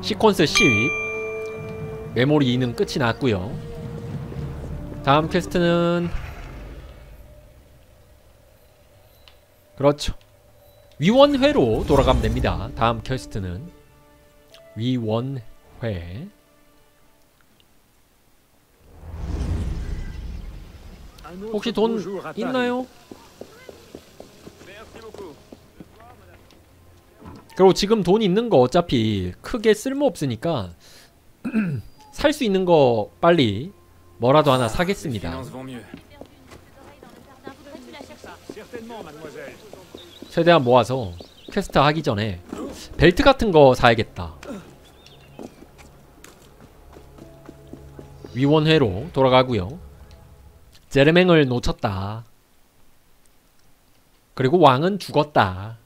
시퀀스 10 메모리 2는 끝이 났고요. 다음 quest는 그렇죠. 위원회로 돌아가면 됩니다. 다음 quest는 위원회. 혹시 돈 있나요? 그리고 지금 돈 있는 거 어차피 크게 쓸모 없으니까 살 수 있는 거 빨리 뭐라도 하나 사겠습니다. 최대한 모아서 퀘스트 하기 전에 벨트 같은 거 사야겠다. 위원회로 돌아가고요. 제르맹을 놓쳤다. 그리고 왕은 죽었다.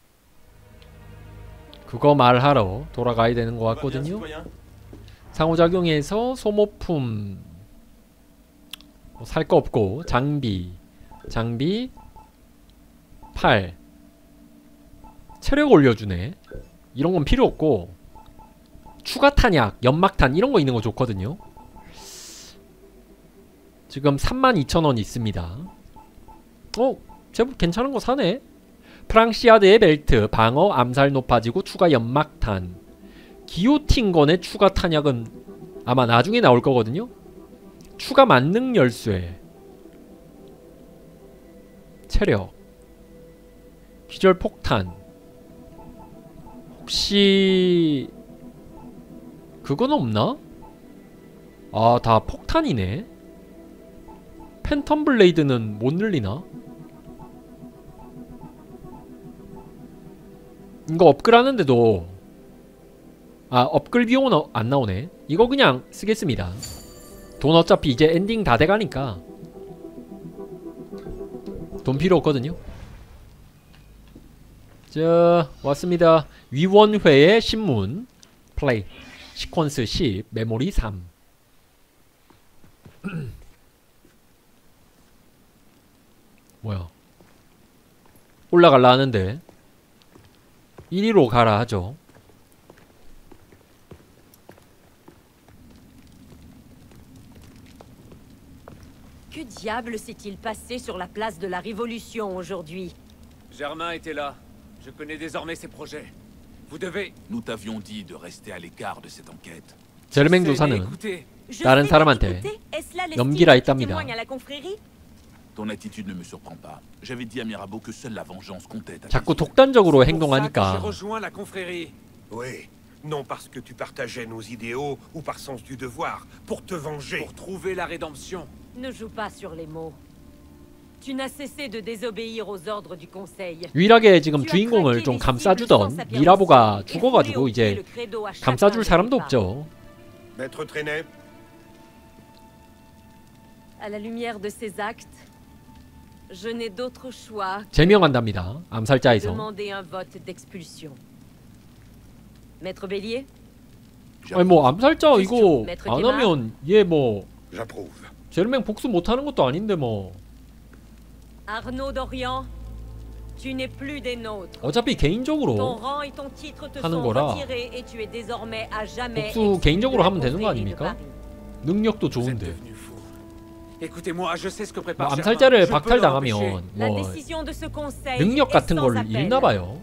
그거 말하러 돌아가야 되는 것 같거든요. 상호작용에서 소모품 뭐 살거 없고 장비 장비 8 체력 올려주네 이런 건 필요 없고 추가 탄약 연막탄 이런 거 있는 거 좋거든요 지금 32,000원 있습니다 어? 제법 괜찮은 거 사네 프랑시아드의 벨트 방어 암살 높아지고 추가 연막탄. 기오틴건의 추가 탄약은 아마 나중에 나올 거거든요. 추가 만능 열쇠. 체력. 기절 폭탄. 혹시 그건 없나? 아 다 폭탄이네. Phantom Blade는 못 늘리나? 이거 업글 하는데도 아 업글 비용은 어, 안 나오네. 이거 그냥 쓰겠습니다. 돈 어차피 이제 엔딩 다 돼가니까. 돈 필요 없거든요. 자 왔습니다. 위원회의 신문 플레이 시퀀스 10 메모리 3 뭐야? 올라갈라 하는데 1위로 가라 하죠 Que diable s'est-il passé sur la place de la Révolution aujourd'hui Germain était là. Je connais désormais ses projets. Vous devez... Nous t'avions dit de rester à l'écart de cette enquête. 제르맹 Je sais, mais 조사는 écoutez, Je 다른 fais 사람한테 écouter, est-ce là l'estime 넘기라 qui 했답니다. Ton attitude ne me surprend pas. J'avais dit à Mirabeau que seule la vengeance comptait. à tes 자꾸 yeux. 독단적으로 pour ça que 행동하니까 J'ai rejoint la confrérie. Oui. Non parce que tu partageais nos idéaux ou par sens du devoir, pour te venger. Pour trouver la rédemption. Ne joue pas sur les mots. Tu n'as cessé de désobéir aux ordres du Conseil. 유일하게 지금 주인공을 좀 감싸주던 미라보가 죽어가지고 이제 감싸줄 사람도 없죠 Maître Trenet, À la lumière de ces actes, 제명한답니다 de 암살자에서 demander un vote d'expulsion. Maître Bélier, 아니 뭐 암살자 이거 안 하면 얘뭐 j'approuve. 제르맹 복수 못 하는 것도 아닌데 뭐 Arnaud d'Orient, tu n'es plus des nôtres. 어차피 Ton 개인적으로 rang et ton titre te 하는 sont 거라 retirés et tu es désormais à jamais 복수 개인적으로 하면 되는 거 아닙니까? 능력도 좋은데 뭐. 암살자를. 박탈당하면 La 뭐 décision de ce conseil 능력 같은 걸. 잃나 봐요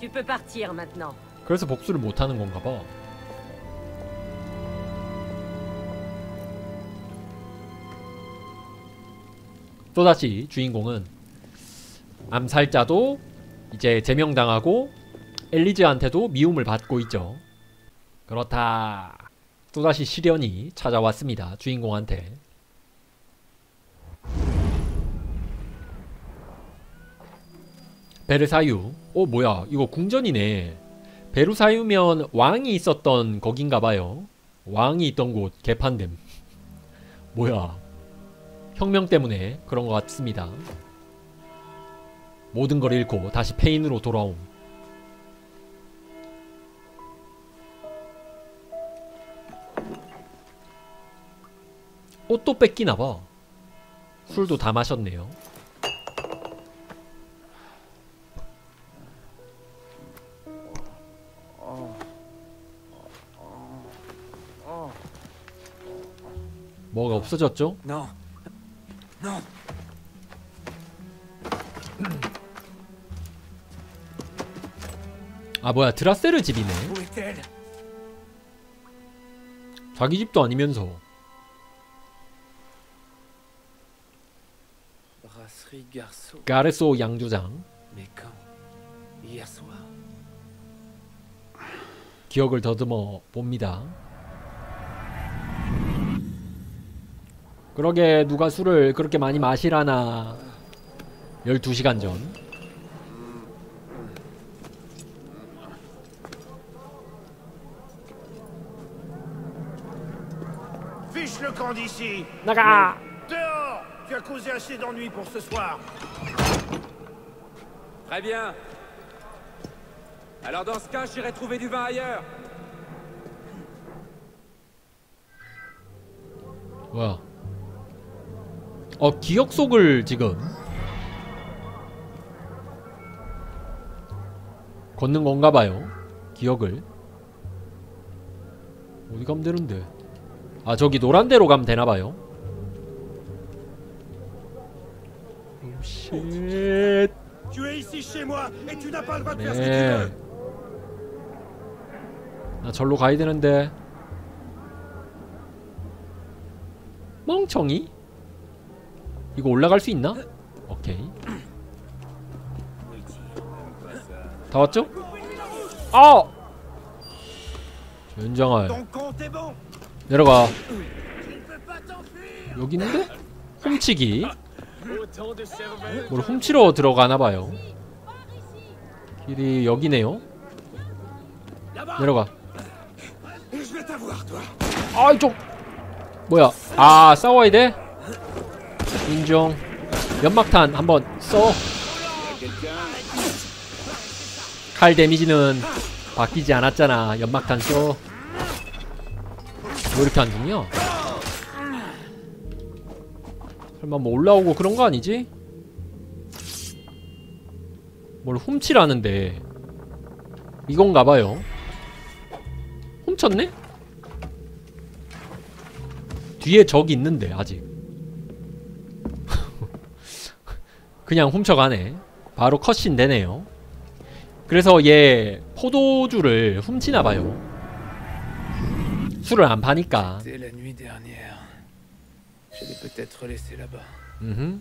Tu peux partir maintenant. 그래서 복수를 못 하는 건가 봐 또다시 주인공은 암살자도 이제 제명당하고 엘리즈한테도 미움을 받고 있죠 그렇다 또다시 시련이 찾아왔습니다 주인공한테 베르사유. 어 뭐야? 이거 궁전이네. 베르사유면 왕이 있었던 거긴가봐요. 왕이 있던 곳 개판됨. 뭐야? 혁명 때문에 그런 것 같습니다. 모든 걸 잃고 다시 페인으로 돌아옴. 옷도 뺏기나봐 술도 다 마셨네요. 뭐가 없어졌죠? 아 뭐야 드라세르 집이네. 자기 집도 아니면서. 가레소 양조장. 기억을 더듬어 봅니다. 그러게 누가 술을 그렇게 많이 마시라나. 12시간 전. 나가! Tu as causé assez d'ennuis pour ce soir. Très bien. Alors dans ce cas, j'irai trouver du vin ailleurs. 뭐야 어 기억 속을 지금 걷는 건가 봐요 기억을 어디 가면 되는데 아 저기 노란 데로 가면 되나 봐요 오쉣 Tu es ici chez moi et tu n'as pas le droit de faire ce que tu 네. veux. 나 절로 가야 되는데 멍청이? 이거 올라갈 수 있나? 오케이 다 왔죠? 아! bon. 내려가 여기 있는데? 훔치기 뭘 훔치러 들어가나봐요 길이 여기네요 내려가 Je vais t'avoir, toi. 아이 좀 뭐야 아 싸워야 돼? 인정 연막탄 한번 써. 칼 데미지는 바뀌지 않았잖아 연막탄 써. 왜 이렇게 안 죽냐? 설마 뭐 올라오고 그런 거 아니지? 뭘 훔치라는데. 이건가 봐요. 훔쳤네? 뒤에 적이 있는데 아직. 그냥 훔쳐가네. 바로 컷신 되네요. 그래서 얘 포도주를 훔치나봐요. 술을 안 파니까 Je l'ai peut-être laissé là-bas. 음흠.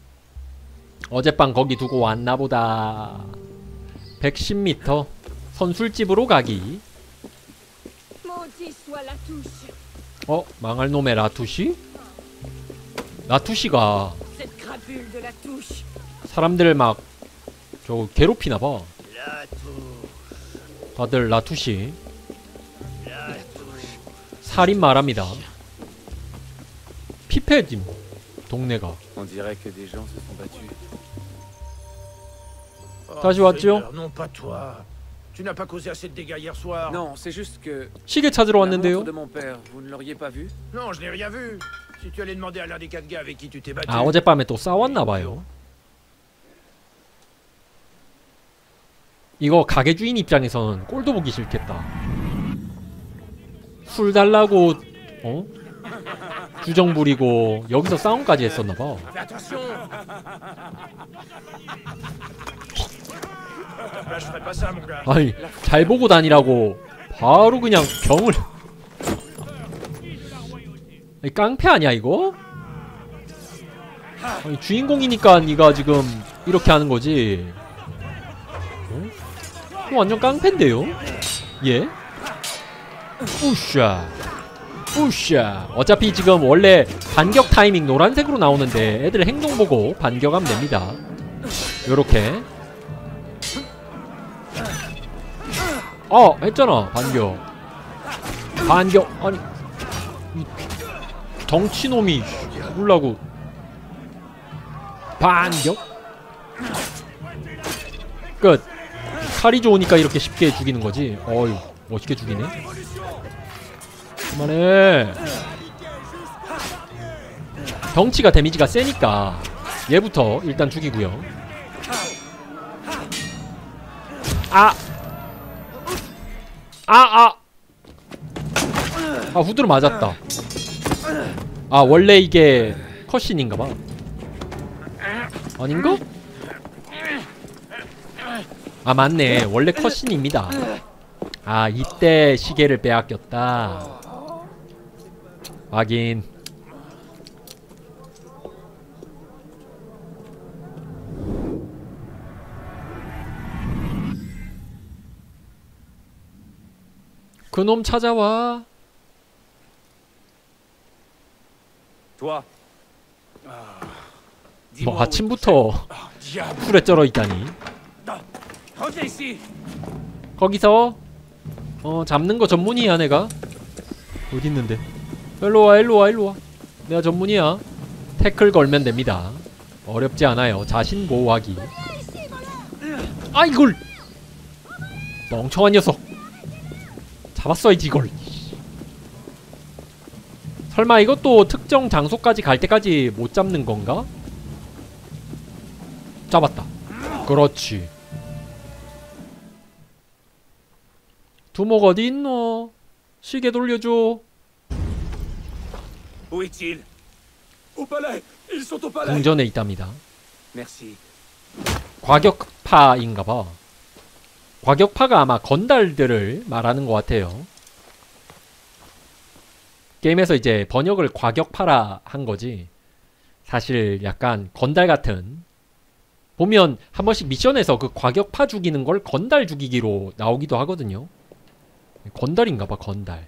어젯밤 거기 두고 왔나 보다 110m 선술집으로 가기 Maudit soit la touche. 어? 망할 놈의 라투시? 라투시가. 사람들을 막 저 괴롭히나봐. 다들 라투시. 살인 말합니다 피폐짐 동네가 On dirait que des gens se sont battus. Oh, Dieu Seigneur, Non, pas toi. Tu n'as pas causé assez de dégâts hier soir. Non, c'est juste que. 시계 찾으러 La 왔는데요 montre de mon père, vous ne l'auriez pas vu Non, je n'ai rien vu. Si tu allais demander à l'un des quatre gars avec qui tu t'es battu. 아 어젯밤에 또 싸웠나봐요 이거 가게 주인 입장에서는 꼴도 보기 싫겠다 술 달라고 어? 주정 부리고 여기서 싸움까지 했었나봐. 아니 잘 보고 다니라고 바로 그냥 병을 아니, 깡패 아니야 이거? 아니 주인공이니까 니가 지금 이렇게 하는 거지 어? 완전 깡패인데요? 예? 우샤 우샤 어차피 지금 원래 반격 타이밍 노란색으로 나오는데 애들 행동 보고 반격하면 됩니다. 요렇게. 어 했잖아 반격. 반격 아니. 이 덩치놈이 죽을라고. 반격? 끝. 칼이 좋으니까 이렇게 쉽게 죽이는 거지. 어휴 멋있게 죽이네 그만해. 덩치가 데미지가 세니까 얘부터 일단 죽이고요. 아! 아, 아! 아, 후드로 맞았다. 아 원래 이게 컷신인가봐. 아닌가? 아 맞네. 원래 컷신입니다. 아 이때 시계를 빼앗겼다 확인. 그놈 찾아와. Toi, 뭐 아침부터 풀에 쩔어 있다니. 거기서 어 잡는 거 전문이야 내가. 어디 있는데 일로와 일로와 일로와. 내가 전문이야. 태클 걸면 됩니다. 어렵지 않아요. 자신 보호하기. 아 이걸! 멍청한 녀석. 잡았어야지 이걸. 설마 이것도 특정 장소까지 갈 때까지 못 잡는 건가? 잡았다. 그렇지. 두목 어디 있노? 시계 돌려줘. Où est-il Au palais Ils sont au palais 궁전에 있답니다. Merci. 과격파인가 봐. 과격파가 아마 건달들을 말하는 것 같아요. 게임에서 이제 번역을 과격파라 한 거지. 사실 약간 건달 같은. 보면 한 번씩 미션에서 그 과격파 죽이는 걸 건달 죽이기로 나오기도 하거든요. 건달인가 봐 건달.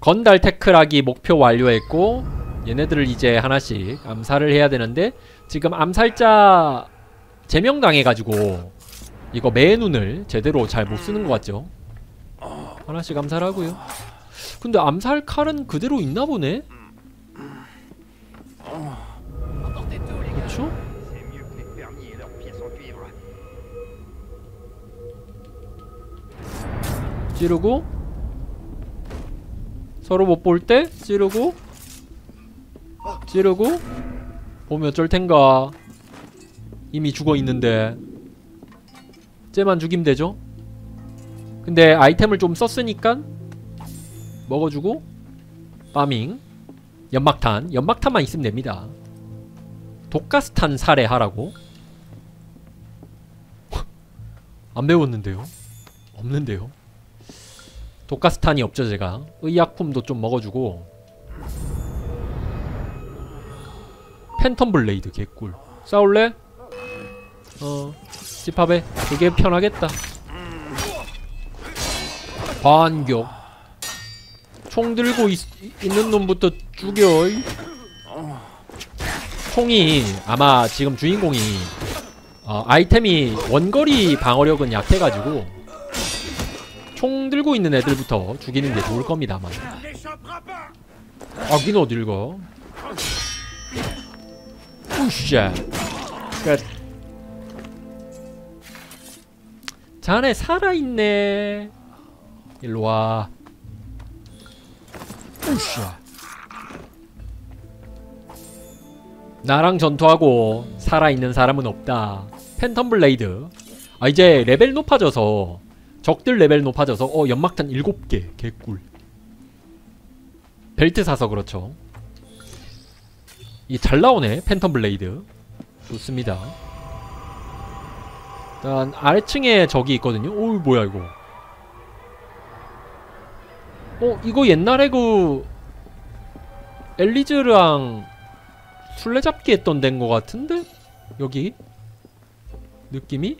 건달 태클하기 목표 완료했고 얘네들을 이제 하나씩 암살을 해야 되는데 지금 암살자 제명당해가지고 이거 매눈을 제대로 잘 못 쓰는 것 같죠? 하나씩 암살하고요. 근데 암살 칼은 그대로 있나 보네? 그쵸? 찌르고 서로 못 볼 때 찌르고 찌르고 보면 어쩔 텐가. 이미 죽어 있는데. 쟤만 죽이면 되죠? 근데 아이템을 좀 썼으니까 먹어주고 파밍. 연막탄. 연막탄만 있으면 됩니다. 독가스탄 살해하라고? 안 배웠는데요? 없는데요 독가스탄이 없죠 제가. 의약품도 좀 먹어주고. Phantom Blade 개꿀. 싸울래? 어 집합에 그게 편하겠다. 반격. 총 들고 있, 있는 놈부터 죽여 이. 총이 아마 지금 주인공이 어, 아이템이 원거리 방어력은 약해가지고 총 들고 있는 애들부터 죽이는 게 좋을 겁니다 아마 N'échappera pas 아긴 어딜 가? 우샤 끝. 자네 살아있네. 일로와. 우샤 나랑 전투하고 살아있는 사람은 없다. Phantom Blade. 아 이제 레벨 높아져서 적들 레벨 높아져서 어 연막탄 7개 개꿀. 벨트 사서 그렇죠. 이 잘 나오네 Phantom Blade. 좋습니다. 일단 아래층에 적이 있거든요. 오 뭐야 이거. 어 이거 옛날에 그 엘리즈랑 술래잡기 했던 것 같은데? 여기? 느낌이?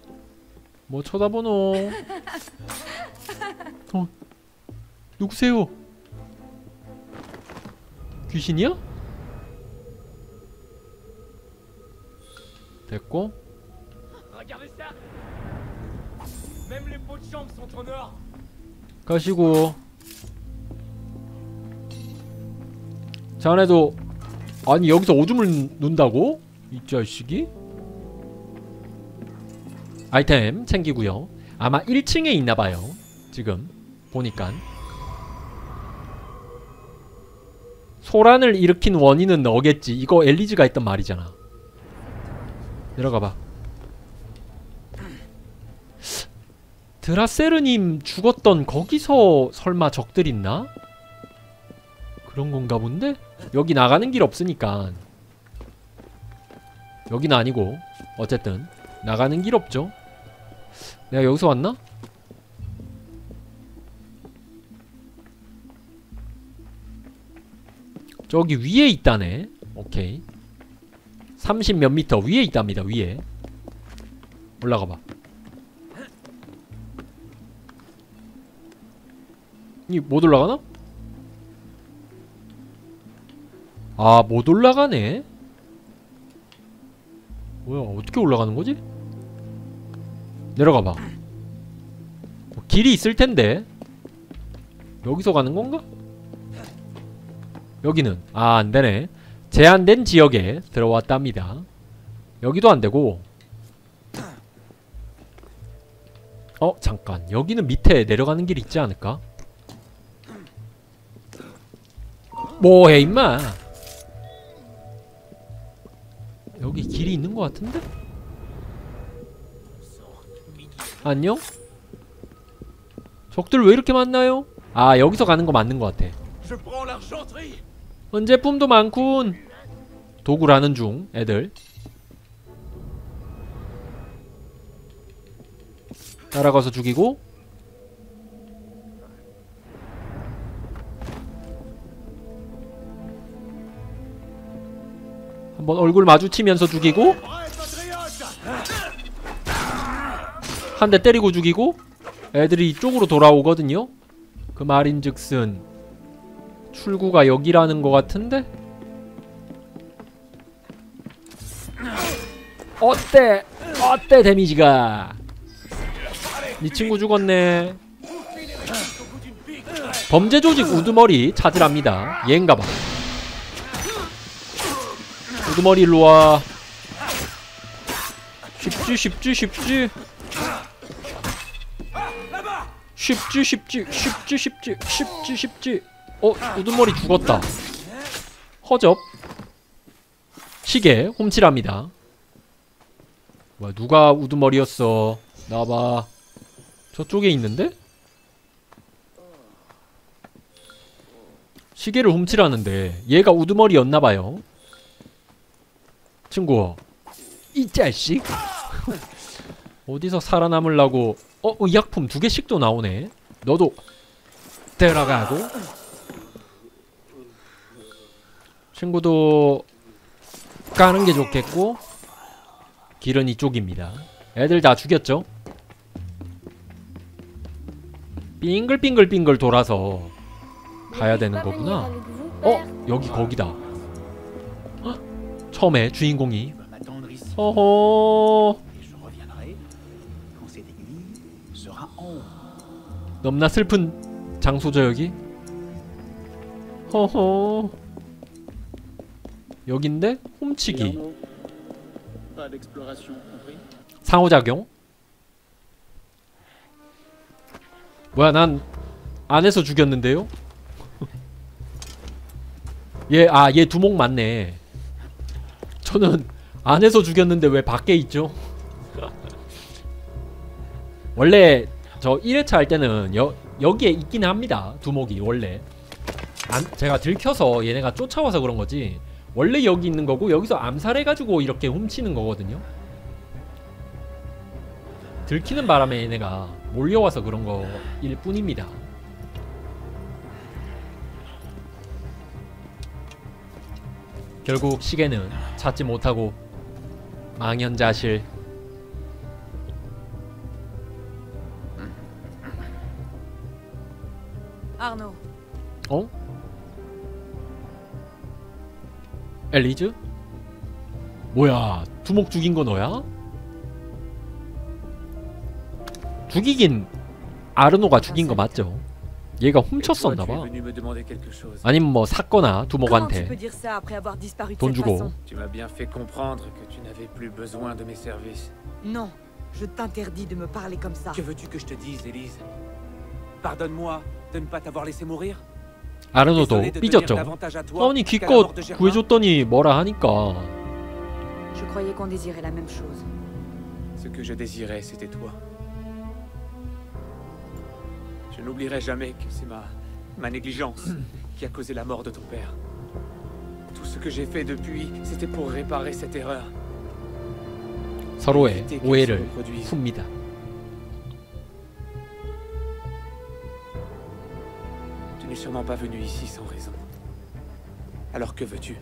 뭐 쳐다보노 어 누구세요? 귀신이야? 됐고 가시고 자네도 아니 여기서 오줌을 눈다고? 이 자식이? 아이템 챙기고요 아마 1층에 있나봐요. 지금 보니까. 소란을 일으킨 원인은 너겠지. 이거 엘리즈가 했던 말이잖아. 내려가봐. 드라세르님 죽었던 거기서 설마 적들 있나? 그런 건가 본데? 여기 나가는 길 없으니까. 여기는 아니고 어쨌든 나가는 길 없죠 내가 여기서 왔나? 저기 위에 있다네 오케이 30 몇 미터 위에 있답니다 위에 올라가봐 이 못 올라가나? 아 못 올라가네 뭐야 어떻게 올라가는 거지? 내려가봐. 뭐 길이 있을 텐데. 여기서 가는 건가? 여기는. 아 안되네. 제한된 지역에 들어왔답니다. 여기도 안되고. 어 잠깐. 여기는 밑에 내려가는 길 있지 않을까? 뭐해 임마? 여기 길이 있는 것 같은데? 안녕? 적들 왜 이렇게 많나요? 아 여기서 가는 거 맞는 것 같아. 은제품도 많군. 도구라는 중 애들. 따라가서 죽이고. 한번 얼굴 마주치면서 죽이고 한 대 때리고 죽이고 애들이 이쪽으로 돌아오거든요 그 말인즉슨 출구가 여기라는 것 같은데? 어때? 어때 데미지가? 네 친구 죽었네. 범죄 조직 우두머리 찾으랍니다. 얘인가봐. 우두머리 일로 와. 쉽지 쉽지 쉽지. 쉽지 쉽지 쉽지 쉽지 쉽지 쉽지. 어? 우두머리 죽었다 허접 시계 홈칠합니다 뭐야 누가 우두머리였어 나와봐 저쪽에 있는데? 시계를 훔치라는데 얘가 우두머리였나봐요 친구 이 자식 어디서 살아남으려고 어? 어, 이 약품 두 개씩도 나오네 너도 들어가고 친구도 까는 게 좋겠고 길은 이쪽입니다. 애들 다 죽였죠? 빙글빙글빙글 돌아서 가야 되는 거구나. 어? 여기 거기다. 헉, 처음에 주인공이 어허 넘나 슬픈 장소죠 여기? 허허 여긴데? 훔치기 상호작용 뭐야 난 안에서 죽였는데요? 얘 아 얘 두목 맞네 저는 안에서 죽였는데 왜 밖에 있죠? 원래 저 1회차 할 때는 여, 여기에 있긴 합니다. 두목이 원래. 안, 제가 들켜서 얘네가 쫓아와서 그런 거지. 원래 여기 있는 거고 여기서 암살해가지고 이렇게 훔치는 거거든요. 들키는 바람에 얘네가 몰려와서 그런 거일 뿐입니다. 결국 시계는 찾지 못하고 망연자실 Arnaud, 어? 엘리즈? 뭐야 두목 죽인 거 너야? 죽이긴 아르노가 죽인 거 맞죠? 얘가 훔쳤었나봐. 아니면 뭐 샀거나 두목한테 je t'interdis de me parler comme ça. Que veux-tu que je te dise, Élise Pardonne-moi de ne pas t'avoir laissé mourir 아르노도 Désolé de tenir 삐졌죠 davantage à toi 아니 qu'à la mort 기껏 de Germain. 구해줬더니 뭐라 하니까 Je croyais qu'on désirait la même chose. Ce que je désirais, c'était toi. Je n'oublierai jamais que c'est ma, ma négligence qui a causé la mort de ton père. Tout ce que j'ai fait depuis, c'était pour réparer cette erreur. 서로의 éviter qu'elle se 오해를 reproduise. 풉니다. Tu n'es sûrement pas venu ici sans raison. Alors que veux-tu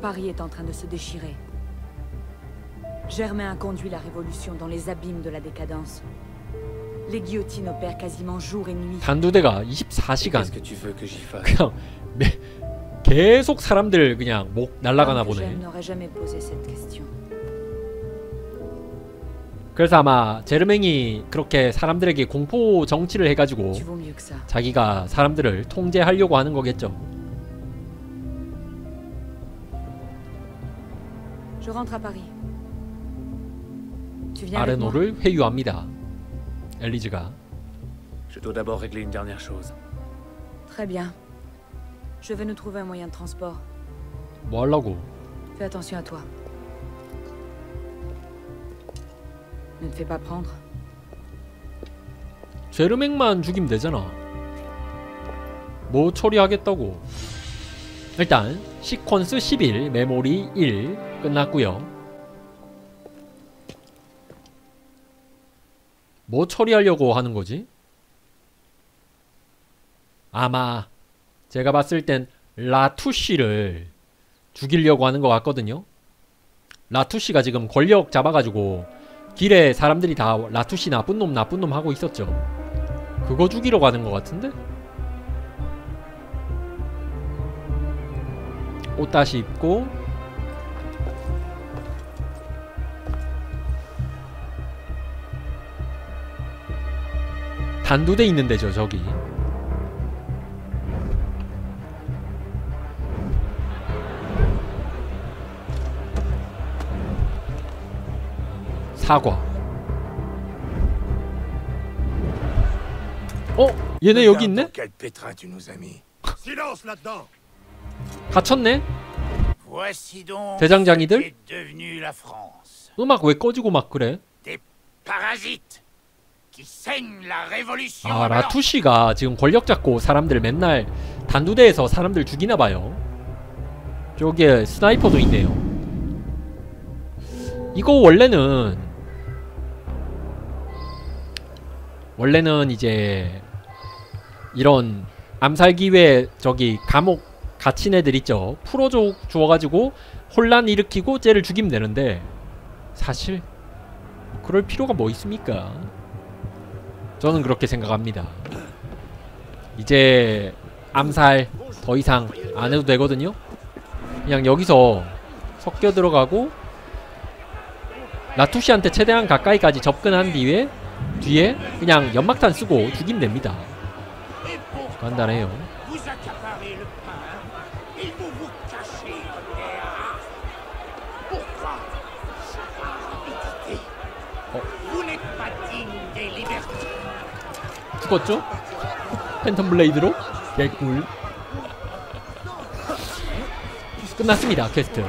Paris est en train de se déchirer. Germain a conduit la révolution dans les abîmes de la décadence. Les guillotines opèrent quasiment jour et nuit. 단두대가 Qu'est-ce 24시간 que tu veux que j'y fasse 그냥 매- 계속 사람들 그냥 목 날라가나 Homme que 보네. j'aime n'aurait jamais posé cette question. 그래서 아마 제르맹이 그렇게 사람들에게 공포 정치를 해가지고. 자기가 사람들을 통제하려고 하는 거겠죠. 아레노를 회유합니다. 엘리즈가 Je dois d'abord régler une dernière chose. Très bien. Je vais nous trouver un moyen de transport. 뭐 하려고? Fais attention à toi. Ne te fais pas prendre. 제르맹만 죽이면 되잖아. 뭐 처리하겠다고. 일단 시퀀스 11, 메모리 1 끝났고요. 뭐 처리하려고 하는 거지? 아마 제가 봤을 땐 라투시를 죽이려고 하는 것 같거든요. 라투시가 지금 권력 잡아가지고 길에 사람들이 다 라투시 나쁜 놈 나쁜 놈 하고 있었죠. 그거 죽이러 가는 것 같은데? 옷 다시 입고 단두대 있는 데죠 저기 사과 어? 얘네 여기 있네? 갇혔네? Voici donc 대장장이들? 음악 왜 꺼지고 막 그래? 아. 라투시가 지금 권력 잡고 사람들 맨날 단두대에서 사람들 죽이나 봐요. 저기에 스나이퍼도 있네요. 이거 원래는 원래는 이제 이런 암살 기회 저기 감옥 갇힌 애들 있죠. 풀어줘 주어가지고 혼란 일으키고 쟤를 죽이면 되는데 사실 그럴 필요가 뭐 있습니까? 저는 그렇게 생각합니다. 이제 암살 더 이상 안 해도 되거든요. 그냥 여기서 섞여 들어가고 라투시한테 최대한 가까이까지 접근한 뒤에 뒤에 그냥 연막탄 쓰고 죽이면 됩니다. 간단해요. Oh. 죽었죠? Phantom Blade로 개꿀. 끝났습니다 quest.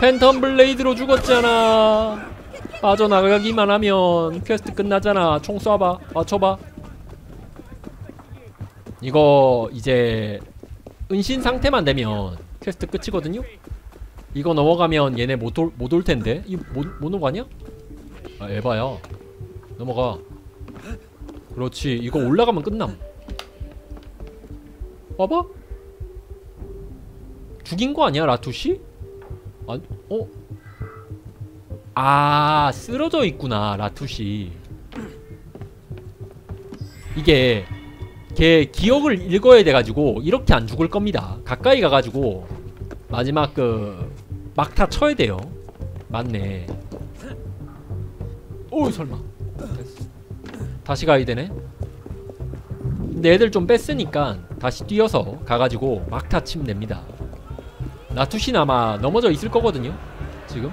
Phantom Blade로 죽었잖아. 빠져나가기만 하면 퀘스트 끝나잖아. 총 쏴봐. 맞춰봐. 이거 이제 은신 상태만 되면 퀘스트 끝이거든요. 이거 넘어가면 얘네 못올 올 텐데. 이 못 못 넘어가냐? 아 에바야. 넘어가. 그렇지. 이거 올라가면 끝남. 봐봐. 죽인 거 아니야 라투시? 아, 어? 아, 쓰러져 있구나 라투시. 이게 걔 기억을 읽어야 돼가지고 이렇게 안 죽을 겁니다. 가까이 가가지고 마지막 그 막타 쳐야 돼요. 맞네. 오 설마. 다시 가야 되네. 근데 애들 좀 뺐으니까 다시 뛰어서 가가지고 막타 치면 됩니다. 라투신 아마 넘어져 있을 거거든요. 지금.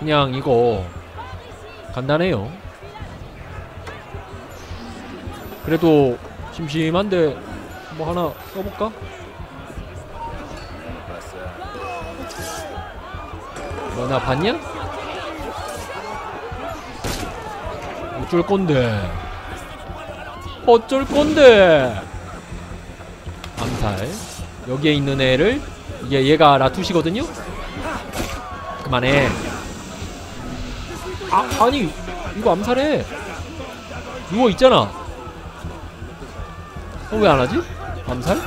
그냥 이거 간단해요. 그래도 심심한데 뭐 하나 써볼까? 너 나 봤냐? 어쩔 건데 어쩔 건데 암살 여기에 있는 애를 이게 얘가 라투시거든요? 그만해 아 아니 이거 암살해 누워 있잖아 어 왜 안 하지? 암살?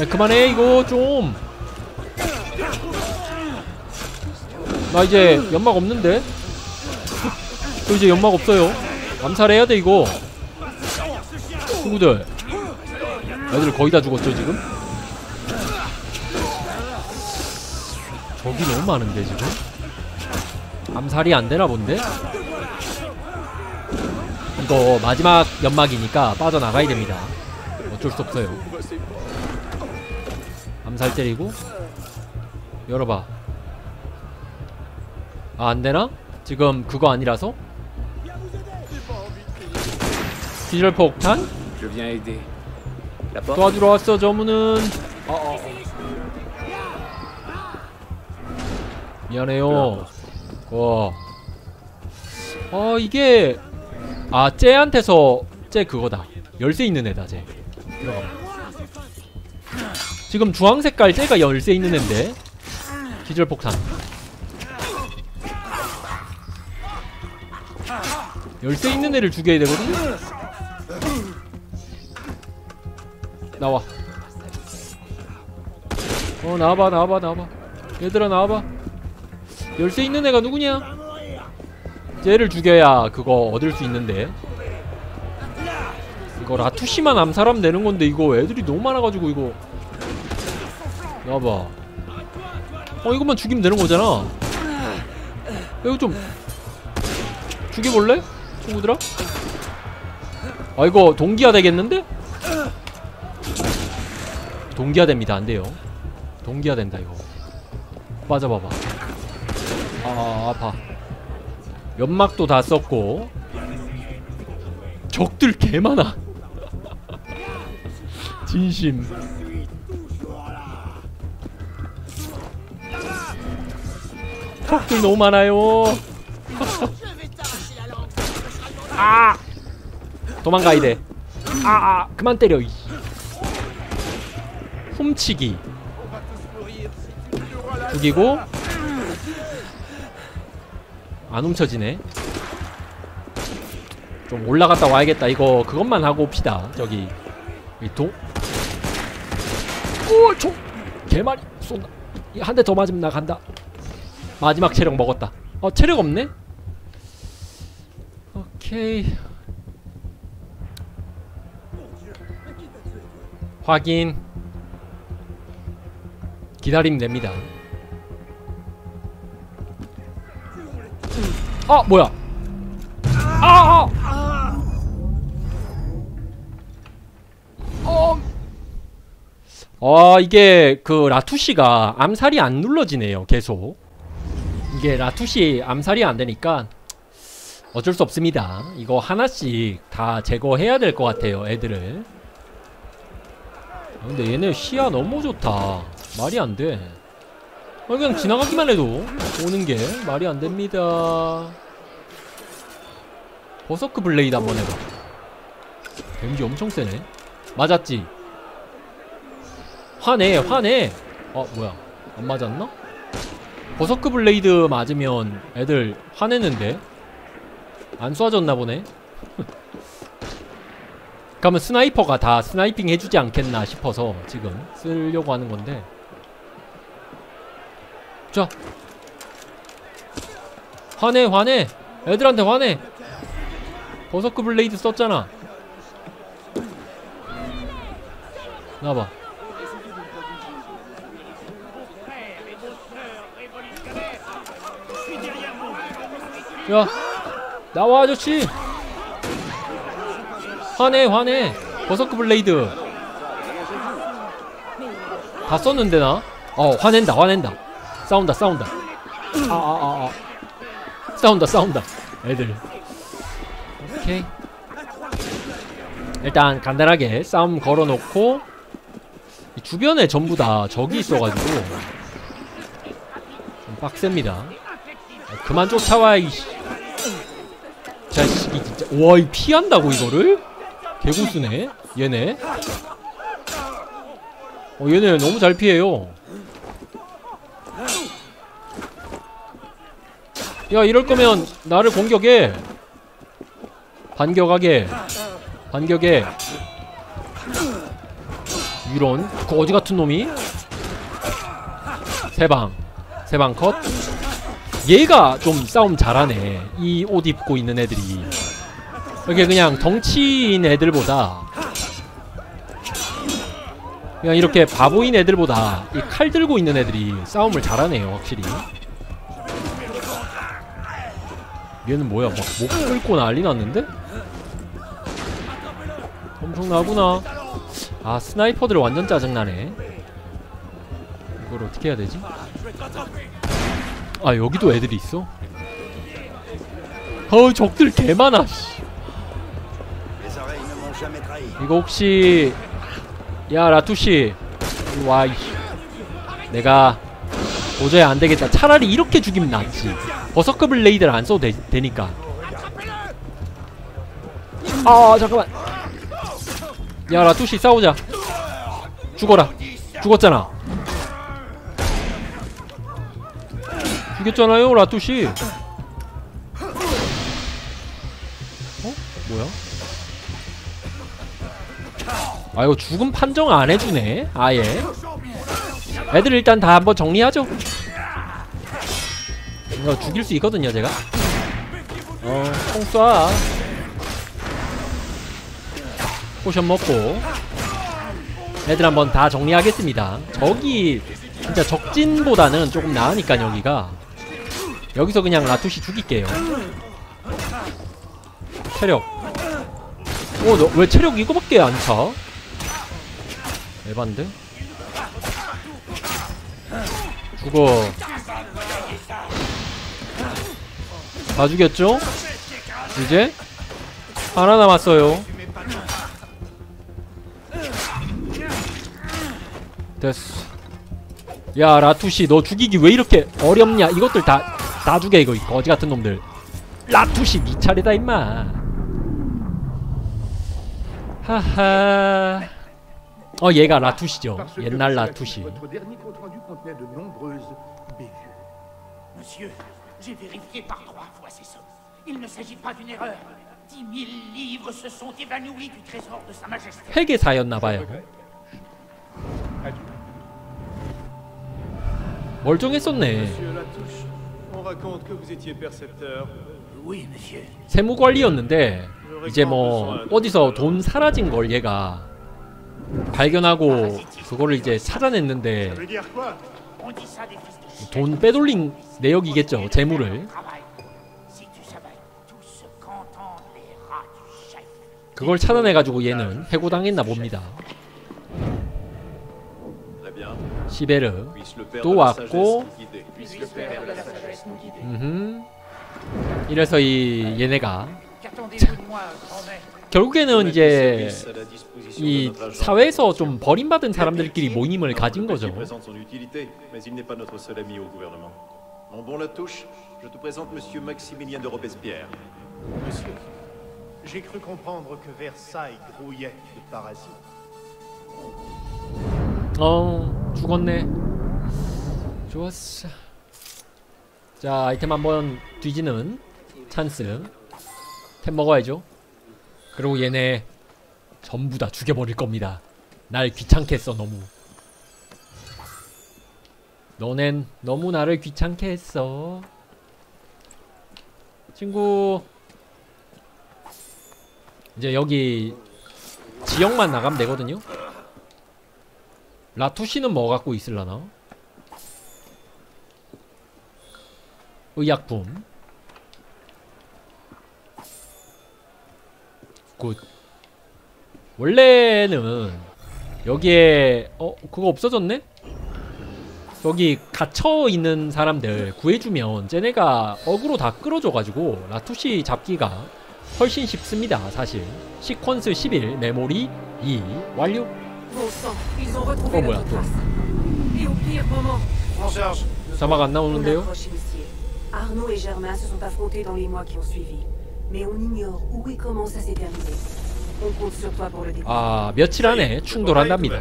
야, 그만해 이거 좀. 나 이제 연막 없는데. 저 이제 연막 없어요. 암살해야 돼 이거. 친구들. 애들 거의 다 죽었죠 지금? 적이 너무 많은데 지금? 암살이 안 되나 본데? 이거 마지막 연막이니까 빠져나가야 됩니다. 어쩔 수 없어요. 암살 때리고 열어봐 아 안되나? 지금 그거 아니라서? 기절폭탄? 도와주러 왔어 저문은. 어, 어, 어. 미안해요. 와. 어 이게 아 쟤한테서 쟤 그거다. 열쇠 있는 애다 쟤. 들어가 지금 주황 색깔 쟤가 열쇠 있는 애인데. 기절폭탄. 열쇠 있는 애를 죽여야 되거든 나와. 어 나와봐 나와봐 나와봐. 얘들아 나와봐. 열쇠 있는 애가 누구냐? 쟤를 죽여야 그거 얻을 수 있는데. 이거 라투시만 암살하면 되는 건데 이거 애들이 너무 많아가지고 이거. 나와봐. 어 이것만 죽이면 되는 거잖아. 이거 좀 죽여볼래? 친구들아? 아 이거 동기화 되겠는데? 동기화 됩니다. 안 돼요. 동기화 된다 이거. 빠져봐봐. 아, 아 아파. 연막도 다 썼고. 적들 개 많아. 진심. 적들 너무 많아요. 아! 도망가야 돼. 아, 아. 그만 때려 이. 훔치기. 죽이고. 안 훔쳐지네. 좀 올라갔다 와야겠다. 이거 그것만 하고 옵시다. 저기 이동 오총. 개마리 쏜다. 한 대 더 맞으면 나 간다. 마지막 체력 먹었다. 어 체력 없네? 오케이. 확인 기다리면 됩니다. 아 뭐야? 아, 아! 어. 아 이게 그 라투시가 암살이 안 눌러지네요 계속. 이게 라투시 암살이 안 되니까 어쩔 수 없습니다. 이거 하나씩 다 제거해야 될 것 같아요 애들을. 아, 근데 얘네 시야 너무 좋다 말이 안돼. 아, 그냥 지나가기만 해도 오는 게 말이 안 됩니다. Berserk Blade 한번 해봐. 데미지 엄청 세네. 맞았지? 화내 화내! 어 뭐야? 안 맞았나? Berserk Blade 맞으면 애들 화내는데? 안 쏴졌나 보네. 그러면 sniper가 다 sniping 해주지 않겠나 싶어서 지금 쓰려고 하는 건데 자. 화내 화내. 애들한테 화내. Berserk Blade 썼잖아. 나와봐. 야 나와 아저씨. 화내 화내. Berserk Blade. 다 썼는데 나? 어 화낸다 화낸다 싸운다 싸운다. 아아 아 아. 싸운다 싸운다. 애들. 오케이. 일단 간단하게 싸움 걸어놓고 이 주변에 전부 다 적이 있어가지고 좀 빡셉니다. 아, 그만 쫓아와 이 자식이 진짜 와이 피한다고 이거를? 개고수네 얘네. 어 얘네 너무 잘 피해요 야 이럴 거면 나를 공격해. 반격하게. 반격해. 이런 거지 같은 놈이? 세방. 세방 컷. 얘가 좀 싸움 잘하네. 이 옷 입고 있는 애들이. 이게 그냥 덩치인 애들보다. 그냥 이렇게 바보인 애들보다 이 칼 들고 있는 애들이 싸움을 잘하네요 확실히 얘는 뭐야 막목 끊고 난리 났는데? 엄청나구나 아 sniper들 완전 짜증나네 이걸 어떻게 해야 되지? 아 여기도 애들이 있어? 어 적들 개 많아 씨. 이거 혹시 야 라투씨 이리 와 이씨 내가 도저히 안되겠다 차라리 이렇게 죽이면 낫지 Berserk Blade를 안 써도 되, 니까아 잠깐만. 야 라투씨 싸우자. 죽어라. 죽었잖아. 죽였잖아요 라투씨 어? 뭐야? 아 이거 죽음 판정 안 해주네? 아예? 애들 일단 다 한번 정리하죠 이거 죽일 수 있거든요 제가. 어 총 쏴. potion 먹고. 애들 한번 다 정리하겠습니다. 저기 진짜 적진보다는 조금 나으니까 여기가. 여기서 그냥 라투시 죽일게요. 체력. 어, 너 왜 체력 이거밖에 안 차? 에반데? 죽어. 다 죽였죠? 이제? 하나 남았어요. 됐어. 야, 라투시, 너 죽이기 왜 이렇게 어렵냐? 이것들 다, 다 죽여, 이거, 이 거지 같은 놈들. 라투시, 니 차례다, 임마. 하하. 어 얘가 라투시죠. 옛날 라투시. J'ai vérifié par trois fois ces sommes. Il ne s'agit pas d'une erreur. Dix mille livres se sont évanouis du trésor de Sa Majesté. 회계사였나봐요. 멀쩡했었네. Monsieur Latouche, on raconte que vous étiez percepteur. Oui, monsieur. 세무관리였는데 이제 뭐 어디서 돈 사라진 걸 얘가 발견하고 그거를 이제 찾아냈는데 돈 빼돌린 내역이겠죠. 재물을. 그걸 찾아내가지고 얘는 해고당했나 봅니다. 시베르. 또 왔고. 음흠. 이래서 이 얘네가 결국에는 이제 이. 사회에서 좀 버림받은 사람들끼리 모임을 가진 거죠. Il présente son utilité, mais il n'est pas notre seul ami au gouvernement. Mon bon Latouche, je te présente Monsieur Maximilien de Robespierre. Monsieur, j'ai cru comprendre que Versailles grouillait de parasites. 어 죽었네. 좋았어. 자 아이템 한번 뒤지는 찬스. 템 먹어야죠. 그리고 얘네 전부 다 죽여버릴 겁니다. 날 귀찮게 했어 너무. 너넨 너무 나를 귀찮게 했어. 친구. 이제 여기 지역만 나가면 되거든요. 라투시는 뭐 갖고 있을라나? 의약품 good 원래는 여기에 어? 그거 없어졌네? 여기 갇혀있는 사람들 구해주면 쟤네가 어그로 다 끌어줘가지고 라투시 잡기가 훨씬 쉽습니다 사실 시퀀스 11 메모리 2 완료 Oh, moment, En charge. 자막 안 나오는데요? 아 며칠 안에 충돌한답니다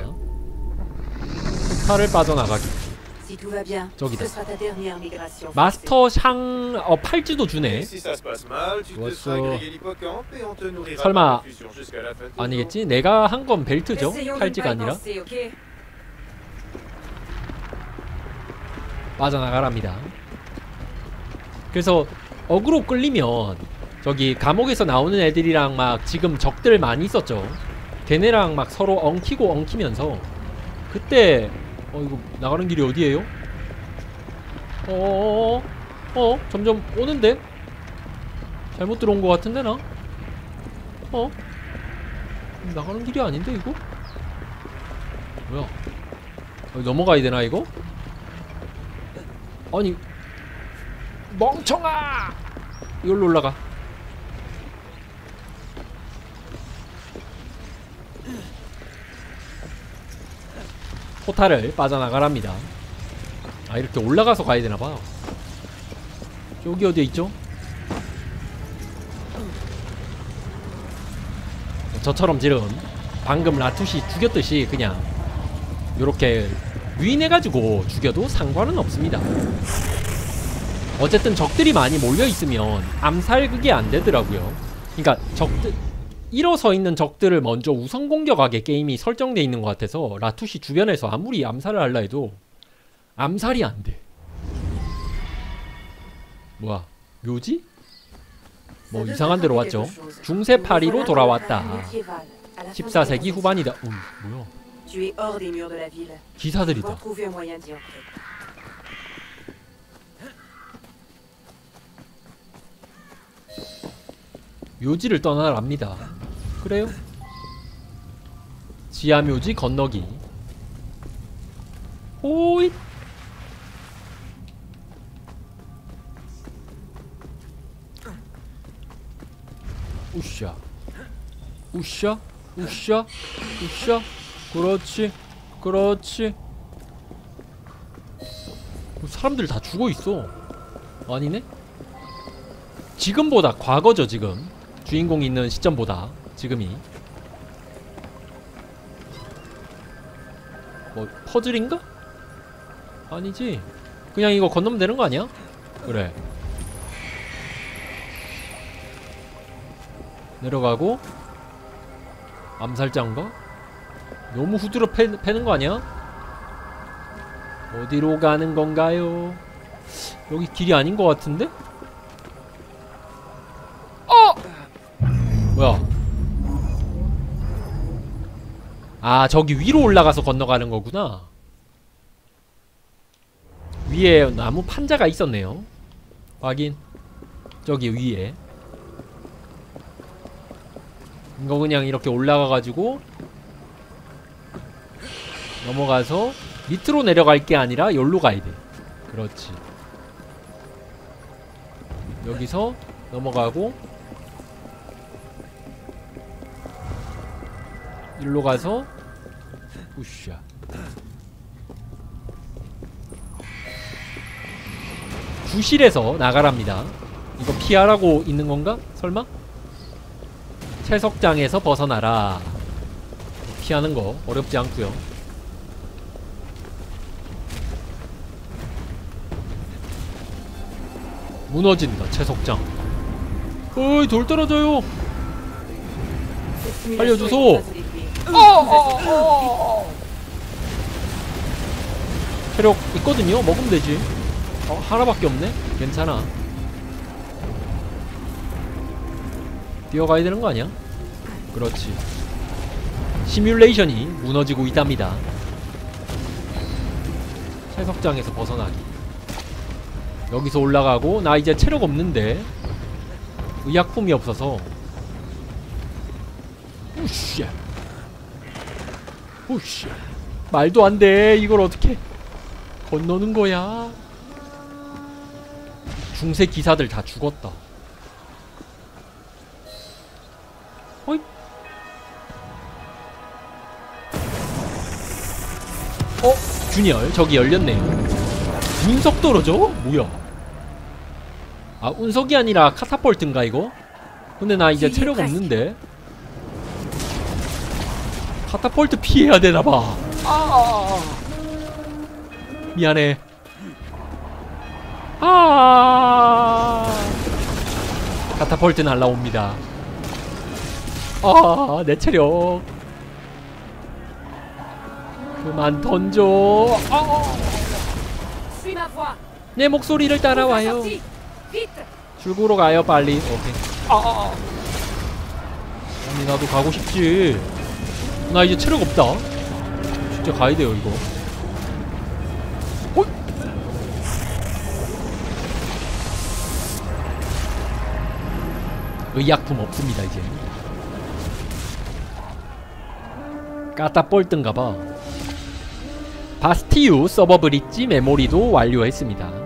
포탈을 빠져나가기 저기다. 마스터 샹 어, 팔찌도 주네 nourrira 설마 아니겠지? 내가 한 건 벨트죠? 팔찌가 아니라 빠져나가랍니다 그래서 어그로 끌리면 저기 감옥에서 나오는 애들이랑 막 지금 적들 많이 있었죠 걔네랑 막 서로 엉키고 엉키면서 그때 어 이거 나가는 길이 어디예요? 어어어어 어, 점점 오는데? 잘못 들어온 것 같은데 나? 어? 나가는 길이 아닌데 이거? 뭐야 여기 넘어가야 되나 이거? 아니 멍청아 이걸로 올라가 포탈을 빠져나가랍니다. 아 이렇게 올라가서 가야 되나봐. 여기 어디에 있죠? 저처럼 지금 방금 라투시 죽였듯이 그냥 요렇게 유인해가지고 죽여도 상관은 없습니다. 어쨌든 적들이 많이 몰려있으면 암살 그게 안되더라고요. 그니까 적들 일어서 있는 적들을 먼저 우선 공격하게 게임이 설정돼 있는 것 같아서 라투시 주변에서 아무리 암살을 할라 해도 암살이 안 돼 뭐야 묘지? 뭐 이상한 데로 왔죠 중세 파리로 돌아왔다 14세기 후반이다 음, 뭐야. 기사들이다. 묘지를 떠나랍니다. 그래요? 지하 묘지 건너기. 호잇. 우샤. 우샤. 우샤. 우샤. 그렇지. 그렇지. 사람들 다 죽어 있어. 아니네? 지금보다 과거죠, 지금. 주인공이 있는 시점보다 지금이 뭐 퍼즐인가? 아니지 그냥 이거 건너면 되는 거 아니야? 그래 내려가고 암살자인가? 너무 후드러 패, 패는 거 아니야? 어디로 가는 건가요? 여기 길이 아닌 것 같은데? 아 저기 위로 올라가서 건너가는 거구나. 위에 나무 판자가 있었네요. 확인. 저기 위에. 이거 그냥 이렇게 올라가가지고 넘어가서 밑으로 내려갈 게 아니라 여기로 가야 돼. 그렇지. 여기서 넘어가고 일로 가서 우샤 주실에서 나가랍니다. 이거 피하라고 있는 건가? 설마? 채석장에서 벗어나라. 피하는 거 어렵지 않고요. 무너진다 채석장. 어이 돌 떨어져요. 알려주소 체력 있거든요? 먹으면 되지. 어, 하나밖에 없네? 괜찮아. 뛰어가야 되는 거 아니야? 그렇지. 시뮬레이션이 무너지고 있답니다. 채석장에서 벗어나기. 여기서 올라가고 나 이제 체력 없는데. 의약품이 없어서. 우씨 우씨 말도 안 돼 이걸 어떻게 건너는 거야 중세 기사들 다 죽었다 호잇. 어? 균열 저기 열렸네요 운석 떨어져? 뭐야 아 운석이 아니라 카타폴트인가 이거? 근데 나 이제 체력 없는데 카타폴트 피해야 되나봐. 아 미안해. 아. 카타폴트 날라옵니다. 아내 체력. 그만 던져. 아. 내 목소리를 따라와요. 출구로 가요 빨리. 오케이. 아, 아, 아. 아니 나도 가고 싶지 나 이제 체력 없다. 진짜 가야 돼요 이거. 호잇. 의약품 없습니다 이제. 까따볼뜬가봐. 바스티유 서버 브릿지 메모리도 완료했습니다